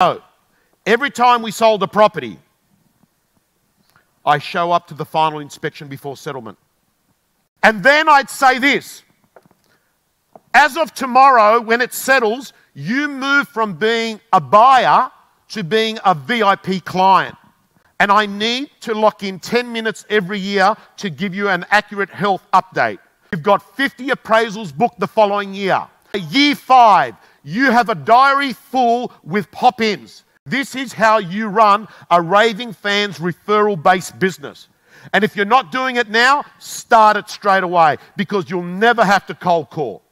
So, every time we sold a property, I show up to the final inspection before settlement. And then I'd say this as of tomorrow, when it settles, you move from being a buyer to being a VIP client. And I need to lock in 10 minutes every year to give you an accurate health update. You've got 50 appraisals booked the following year. Year five, you have a diary full with pop ins. This is how you run a raving fans referral based business. And if you're not doing it now, start it straight away because you'll never have to cold call.